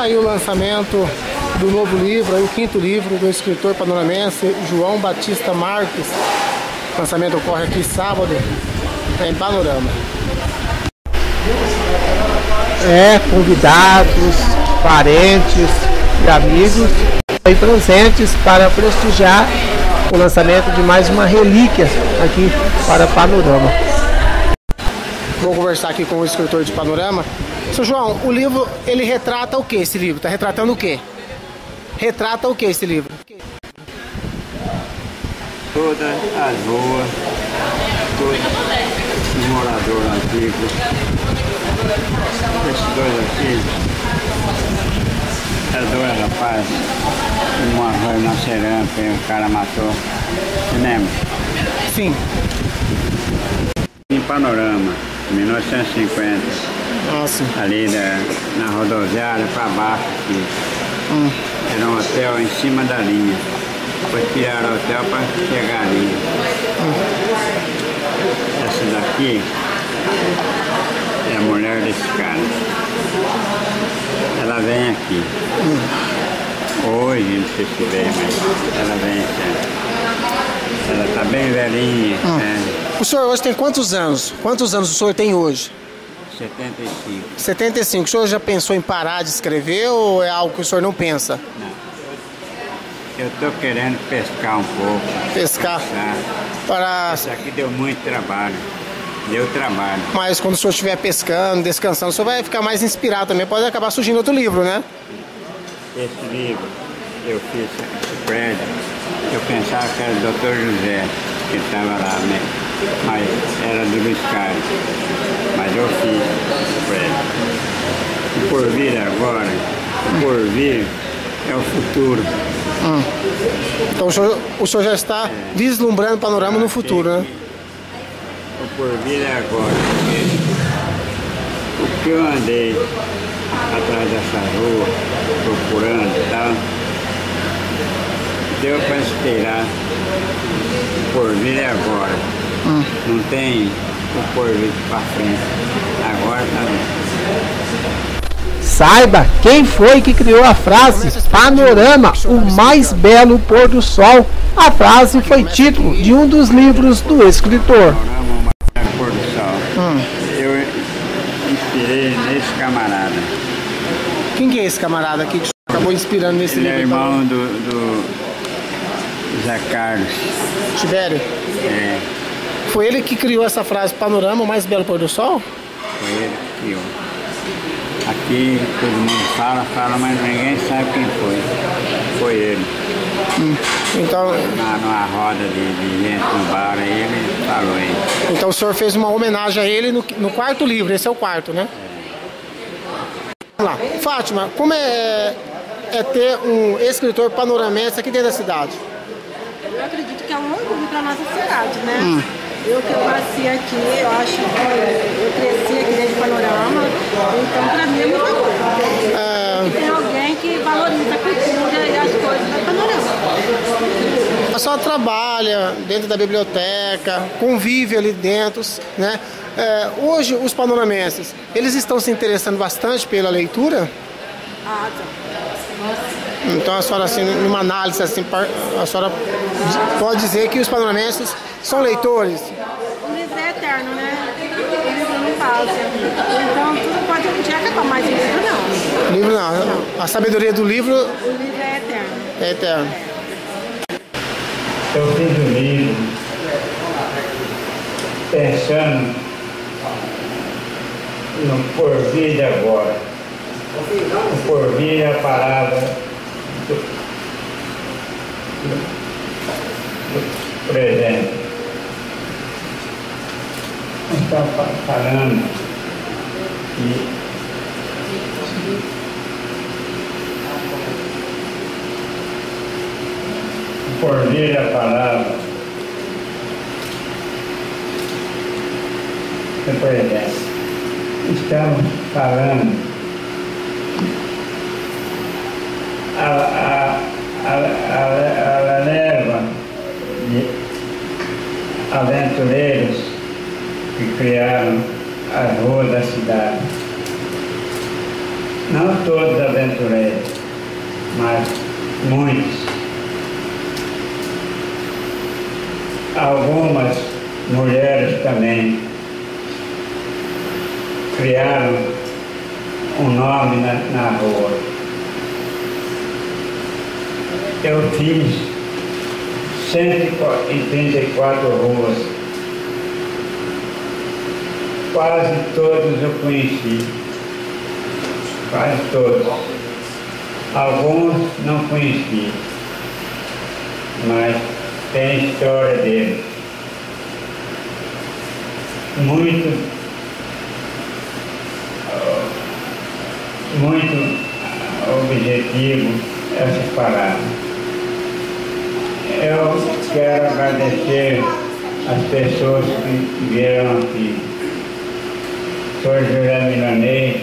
Tá aí o lançamento do novo livro, aí o quinto livro do escritor panoramense João Batista Marques. O lançamento ocorre aqui sábado, em Panorama. É, convidados, parentes e amigos aí presentes para prestigiar o lançamento de mais uma relíquia aqui para Panorama. Vou conversar aqui com o escritor de Panorama. Seu João, o livro, ele retrata o que esse livro? Está retratando o que? Retrata o que esse livro? Todas as ruas, todos os moradores antigos. Esses dois aqui é dois rapazes. Uma foi na cerâmica e o cara matou. Você lembra? Sim. Em Panorama, 1950. Nossa. Ali da, na rodoviária para baixo aqui. Hum. Era um hotel em cima da linha. Depois tiraram o hotel para chegar ali. Essa daqui é a mulher desse cara. Ela vem aqui. Hoje, não sei se vem, mas ela vem sempre. Ela tá bem velhinha, né? O senhor hoje tem quantos anos? Quantos anos o senhor tem hoje? 75. 75. O senhor já pensou em parar de escrever ou é algo que o senhor não pensa? Não. Eu tô querendo pescar um pouco. Pescar Tá? para. Isso aqui deu muito trabalho. Deu trabalho. Mas quando o senhor estiver pescando, descansando, o senhor vai ficar mais inspirado também. Pode acabar surgindo outro livro, né? Esse livro, eu fiz esse prédio, eu pensava que era do Dr. José, que estava lá, né? Mas era do Carlos. Mas eu fiz esse prédio. O porvir agora, o porvir é o futuro. Então o senhor, o senhor já está vislumbrando o panorama no futuro, né? O porvir é agora. O que eu andei atrás dessa rua, procurando e tal, deu para esperar. O porvir é agora. Não tem o porvir para frente. Agora tá. Saiba quem foi que criou a frase Panorama, o mais belo pôr do sol. A frase foi título de um dos livros do escritor. Panorama Mar Pôr do Sol. Eu inspirei nesse camarada. Quem que é esse camarada aqui que acabou inspirando nesse Ele é livro? então? irmão do, do Zé Carlos. Tibério? É, Foi ele que criou essa frase Panorama, o mais belo pôr do sol? foi ele que criou. Aqui todo mundo fala, fala, mas ninguém sabe quem foi. Foi ele. Então, Na, numa roda de, de gente no bar aí, ele falou aí. então o senhor fez uma homenagem a ele no, no quarto livro, esse é o quarto, né? Vamos lá. Fátima, como é, é ter um escritor panoramense aqui dentro da cidade? Eu acredito que é um orgulho para nossa cidade, né? Eu que eu nasci aqui, eu acho que eu cresci aqui dentro do panorama, então para mim é muito orgulho. É, E tem alguém que valoriza a cultura e as coisas do panorama. a senhora trabalha dentro da biblioteca, convive ali dentro, né? É, hoje os panoramenses, eles estão se interessando bastante pela leitura? Ah, tá. Então a senhora, assim, numa análise assim, a senhora pode dizer que os panoramenses são leitores? O livro é eterno, né? O livro não passa. Então tudo pode um dia acabar, mas o livro não. O livro não, a sabedoria do livro O livro é eterno. é eterna. Eu fiz o livro pensando no porvir de agora. O porvir é a palavra presente. Fa- falando que porvir é a palavra presente. Estamos falando a, a, a, a, a leva de aventureiros que criaram as ruas da cidade. Não todos aventureiros, mas muitos. Algumas mulheres também criaram um nome na, na rua. Eu fiz 134 ruas. Quase todos eu conheci. Quase todos. Alguns não conheci. Mas tem história deles. Muito muito objetivo essa parada. Eu quero agradecer as pessoas que vieram aqui. Sou José Milanês,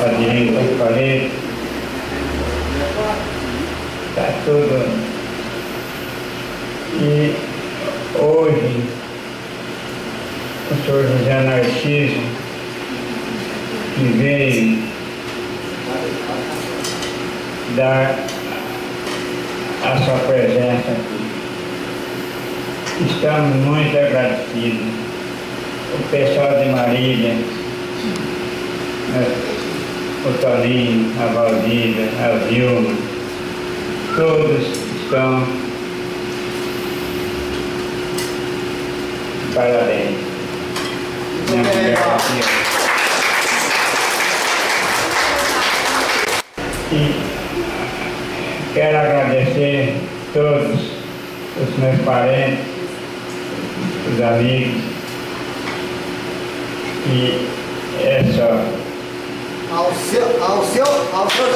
Padrinho Pascoalito, está tudo. E hoje, o senhor José Narciso, que veio dar a sua presença aqui. Estamos muito agradecidos. O pessoal de Marília, né, o Toninho, a Valdívia, a Vilma, todos estão parabéns. Minha mulher aqui, E Quero agradecer todos os meus parentes, os amigos e é só. Ao seu, ao seu, ao seu